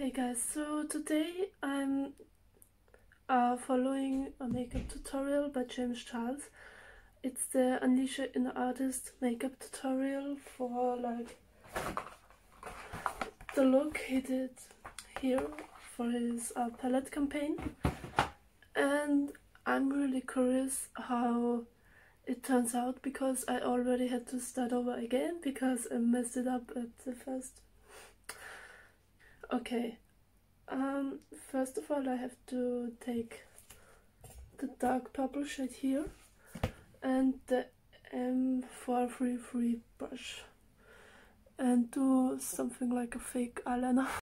Hey guys, so today I'm uh, following a makeup tutorial by James Charles. It's the Unleash Your Inner Artist makeup tutorial for like the look he did here for his uh, palette campaign and I'm really curious how it turns out because I already had to start over again because I messed it up at the first Okay, um, first of all I have to take the dark purple shade here and the M433 brush and do something like a fake eyeliner.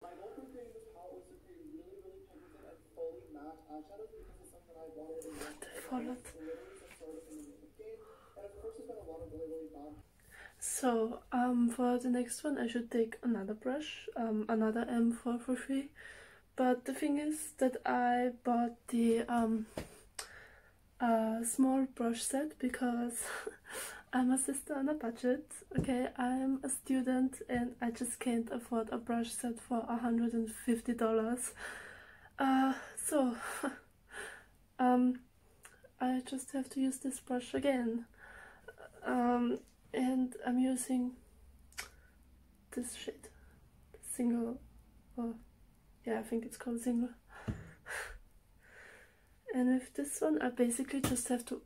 My goal for creating this palette was to create really, really pigmented and fully matte eyeshadows because it's something I wanted and followed. So um, for the next one I should take another brush, um, another M433 but the thing is that I bought the um, uh, small brush set because I'm a sister on a budget, okay, I'm a student and I just can't afford a brush set for $150 uh, so um, I just have to use this brush again. Um, and I'm using this shade, single, or yeah, I think it's called single. and with this one, I basically just have to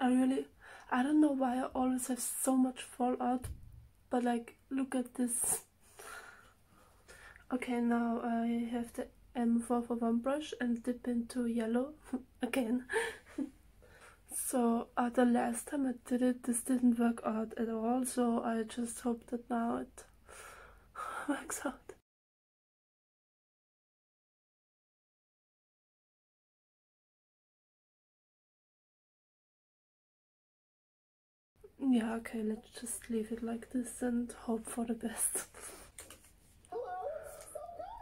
I really, I don't know why I always have so much fallout but like look at this okay now I have the M441 brush and dip into yellow again so uh, the last time I did it this didn't work out at all so I just hope that now it works out Yeah, okay, let's just leave it like this and hope for the best. Hello, so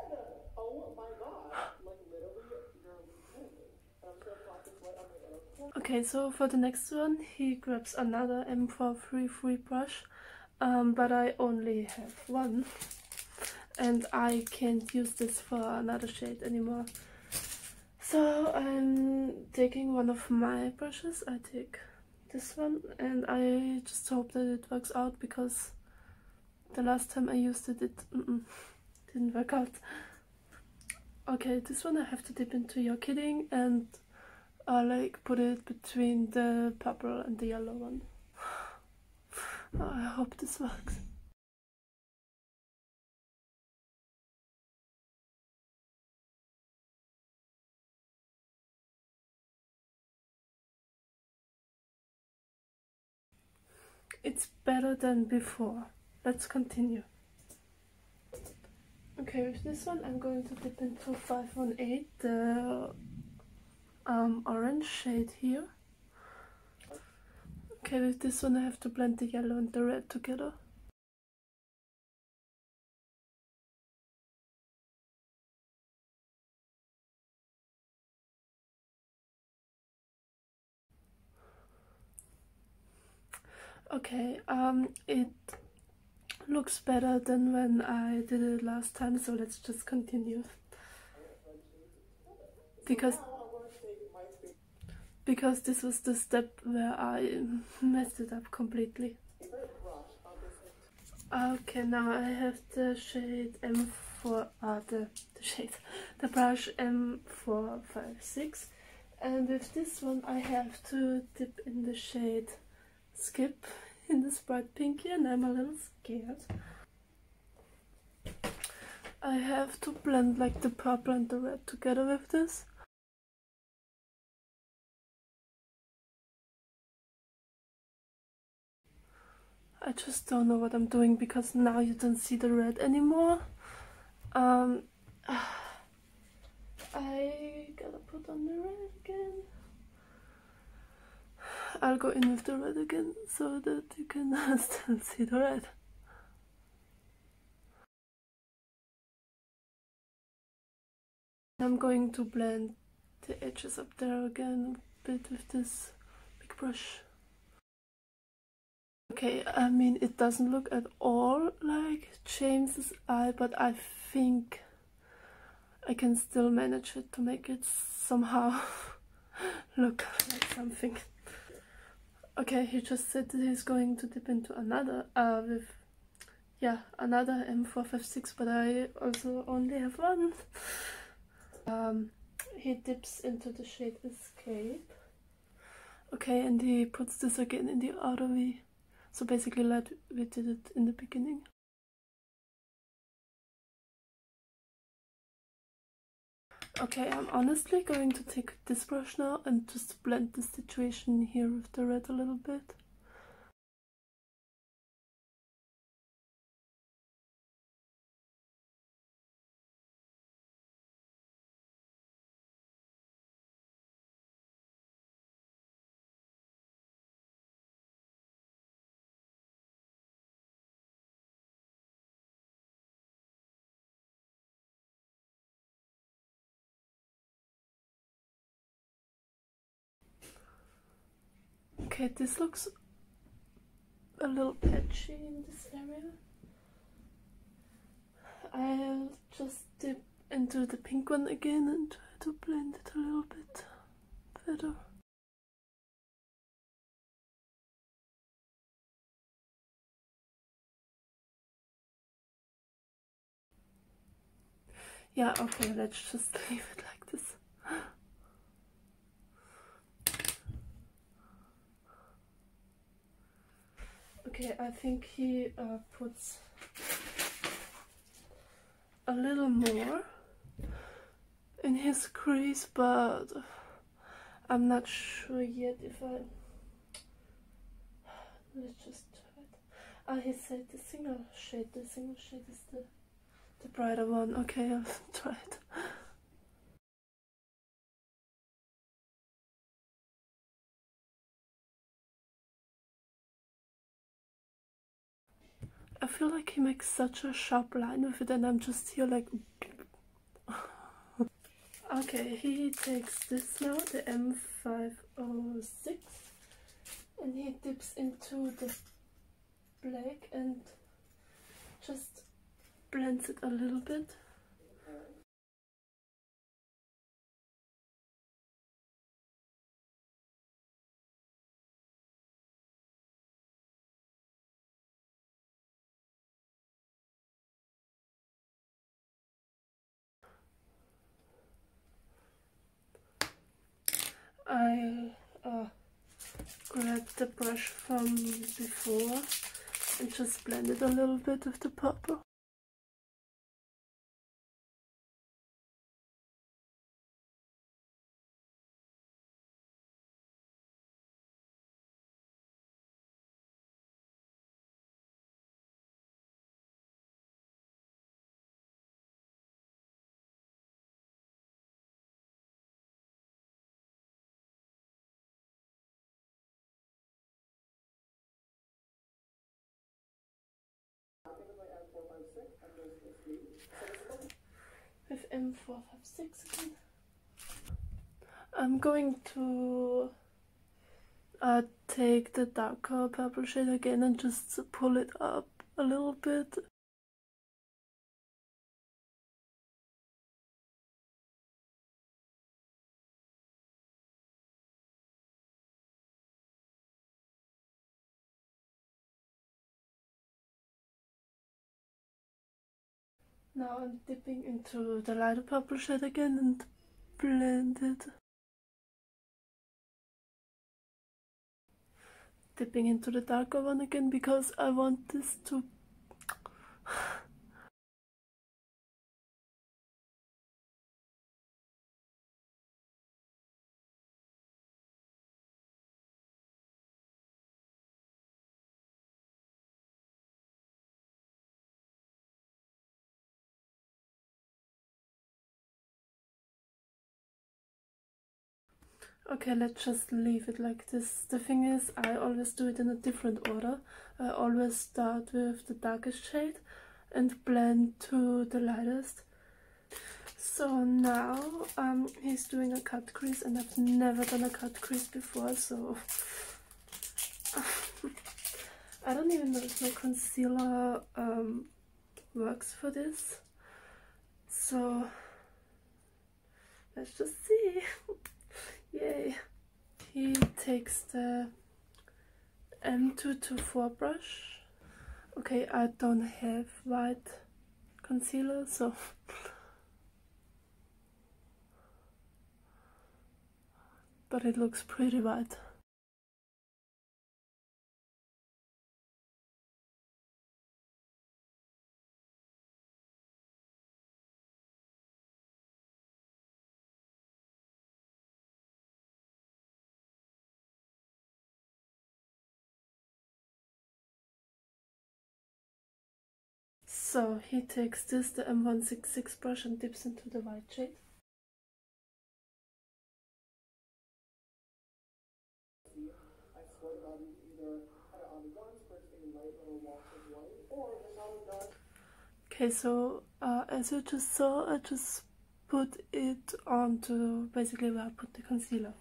good! Oh my god, like literally, you're I'm gonna practice right on my Okay, so for the next one, he grabs another M433 brush, um, but I only have one. And I can't use this for another shade anymore. So I'm taking one of my brushes. I take this one and I just hope that it works out because the last time I used it it mm -mm, didn't work out. Okay, this one I have to dip into You're Kidding and I like put it between the purple and the yellow one. I hope this works. It's better than before. Let's continue. Okay, with this one I'm going to dip into 518, the um, orange shade here. Okay, with this one I have to blend the yellow and the red together. Okay, um, it looks better than when I did it last time, so let's just continue. Because because this was the step where I messed it up completely. Okay, now I have the shade M4, uh, the, the shade, the brush M456 and with this one I have to dip in the shade skip in this bright pinky and I'm a little scared. I have to blend like the purple and the red together with this. I just don't know what I'm doing because now you don't see the red anymore. Um, I gotta put on the red again. I'll go in with the red again so that you can still see the red. I'm going to blend the edges up there again a bit with this big brush. Okay, I mean it doesn't look at all like James's eye, but I think I can still manage it to make it somehow look like something. Okay, he just said that he's going to dip into another uh, with yeah another M456, but I also only have one. Um, he dips into the shade Escape. Okay, and he puts this again in the outer V. So basically like we did it in the beginning. Okay, I'm honestly going to take this brush now and just blend the situation here with the red a little bit. Okay, this looks a little patchy in this area. I'll just dip into the pink one again and try to blend it a little bit better. Yeah, okay, let's just leave it like I think he uh, puts a little more in his crease, but I'm not sure yet if I. Let's just try it. Ah, he said the single shade. The single shade is the the brighter one. Okay, I'll try it. I feel like he makes such a sharp line with it, and I'm just here like. okay, he takes this now, the M506, and he dips into the black and just blends it a little bit. I uh, grabbed the brush from before and just blended a little bit with the purple. With M456 again. I'm going to uh, take the darker purple shade again and just pull it up a little bit. Now I'm dipping into the lighter purple shade again and blend it. Dipping into the darker one again because I want this to Okay, let's just leave it like this. The thing is, I always do it in a different order. I always start with the darkest shade and blend to the lightest. So now um, he's doing a cut crease and I've never done a cut crease before so I don't even know if my concealer um, works for this so let's just see yay he takes the M224 brush okay I don't have white concealer so but it looks pretty white. So he takes this, the M166 brush and dips into the white shade. Okay, so uh, as you just saw, I just put it onto basically where I put the concealer.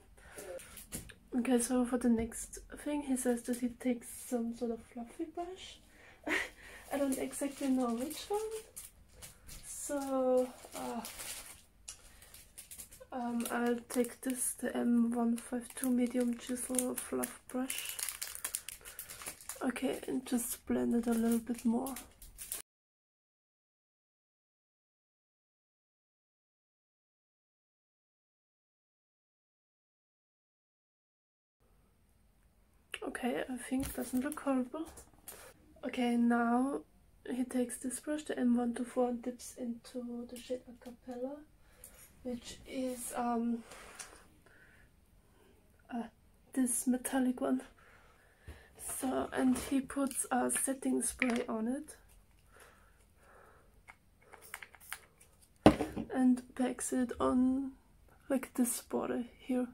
Okay, so for the next thing, he says that he takes some sort of fluffy brush. I don't exactly know which one. So, uh, um, I'll take this, the M152 medium chisel fluff brush. Okay, and just blend it a little bit more. Okay, I think it doesn't look horrible. Okay, now he takes this brush, the M124, and dips into the shade Acapella, which is um uh, this metallic one. So, and he puts a setting spray on it. And packs it on like this border here.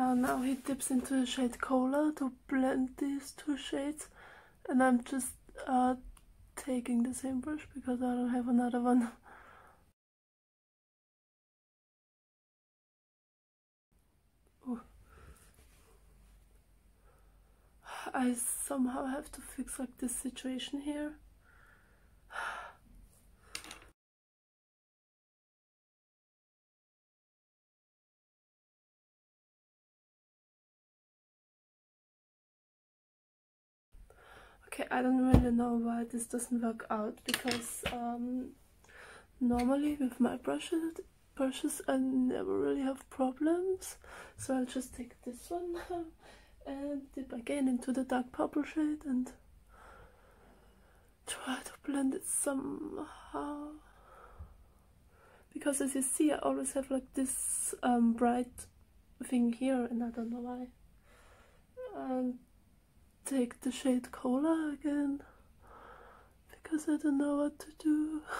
Uh, now he dips into the shade Cola to blend these two shades and I'm just uh, taking the same brush because I don't have another one. I somehow have to fix like this situation here. Okay, I don't really know why this doesn't work out because um, normally with my brushes, brushes I never really have problems. So I'll just take this one and dip again into the dark purple shade and try to blend it somehow. Because as you see, I always have like this um, bright thing here and I don't know why. And take the shade Cola again because I don't know what to do.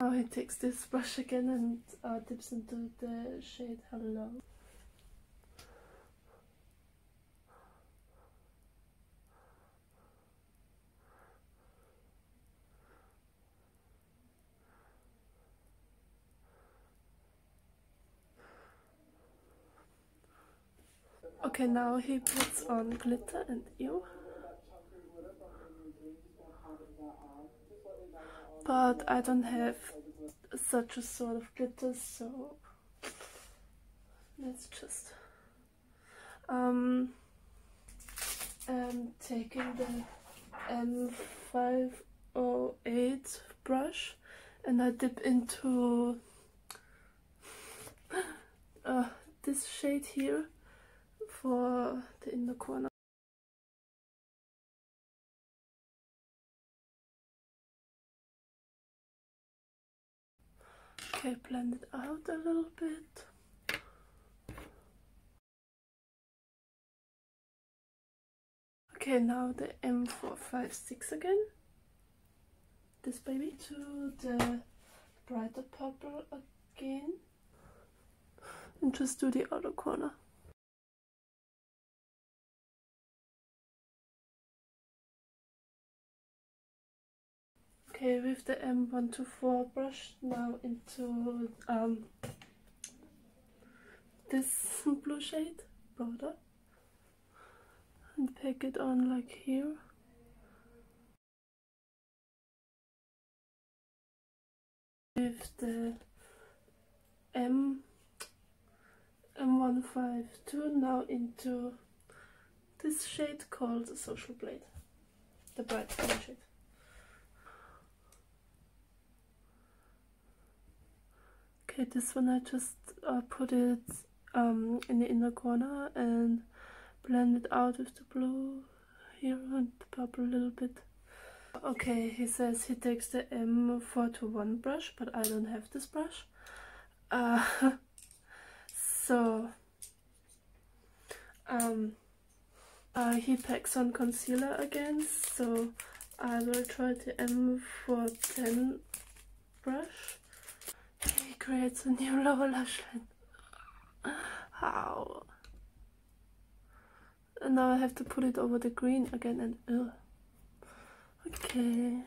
Now he takes this brush again and uh, dips into the shade Hello. Okay, now he puts on glitter and ew. But I don't have such a sort of glitter, so let's just um I'm taking the M508 brush and I dip into uh, this shade here for the inner corner. Okay, blend it out a little bit. Okay, now the M456 again. This baby to the brighter purple again and just do the other corner. Okay, with the M124 brush now into um, this blue shade border and pack it on like here. With the M M152 now into this shade called Social Blade, the bright green shade. Okay, this one I just uh, put it um, in the inner corner and blend it out with the blue here and the purple a little bit. Okay, he says he takes the M421 brush, but I don't have this brush. Uh, so, um, uh, he packs on concealer again, so I will try the M410 brush creates a new lower lash line. How? And now I have to put it over the green again and ugh. Okay.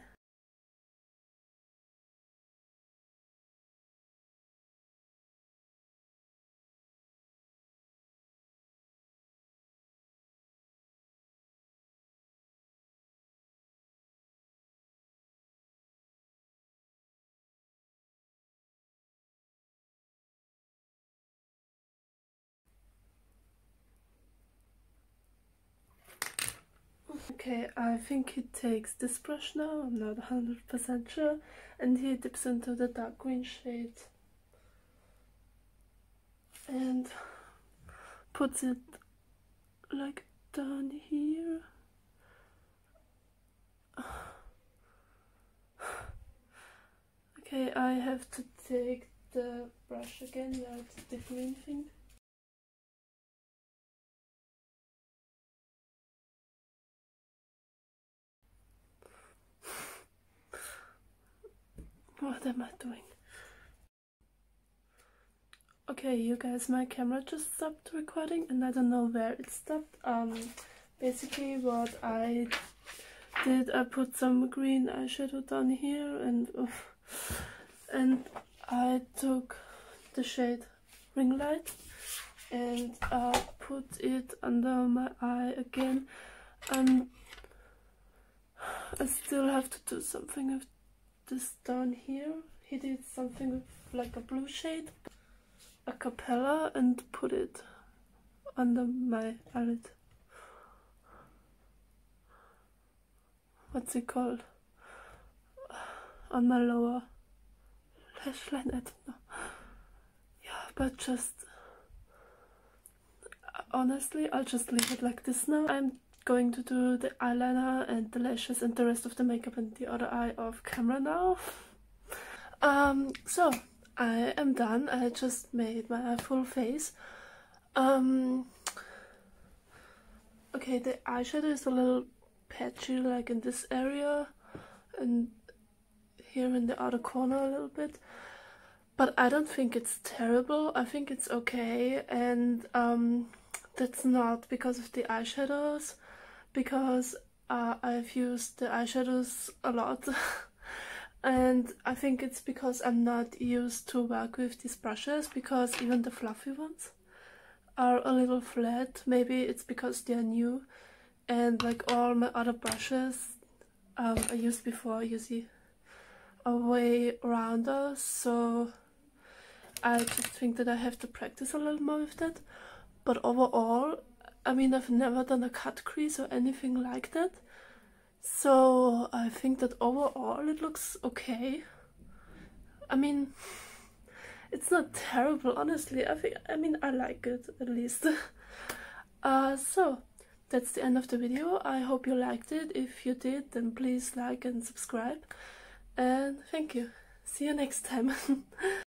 Okay, I think he takes this brush now, I'm not 100% sure, and he dips into the dark green shade and puts it like down here. Okay, I have to take the brush again, it's the green thing. What am I doing? Okay, you guys, my camera just stopped recording and I don't know where it stopped. Um, basically what I did, I put some green eyeshadow down here and and I took the shade Ring Light and I put it under my eye again and I still have to do something with this down here. He did something with like a blue shade, a capella, and put it under my eyelid. What's it called? On my lower lash line, I don't know. Yeah, but just honestly, I'll just leave it like this now. I'm going to do the eyeliner and the lashes and the rest of the makeup in the other eye off camera now. Um, so I am done. I just made my full face. Um, okay, the eyeshadow is a little patchy like in this area and here in the other corner a little bit but I don't think it's terrible I think it's okay and um, that's not because of the eyeshadows because uh, I've used the eyeshadows a lot. And I think it's because I'm not used to work with these brushes because even the fluffy ones are a little flat. Maybe it's because they're new. And like all my other brushes um, I used before you see a way rounder. So I just think that I have to practice a little more with that. But overall I mean, I've never done a cut crease or anything like that. So I think that overall it looks okay. I mean, it's not terrible, honestly. I think, I mean, I like it at least. uh, so that's the end of the video. I hope you liked it. If you did, then please like and subscribe. And thank you. See you next time.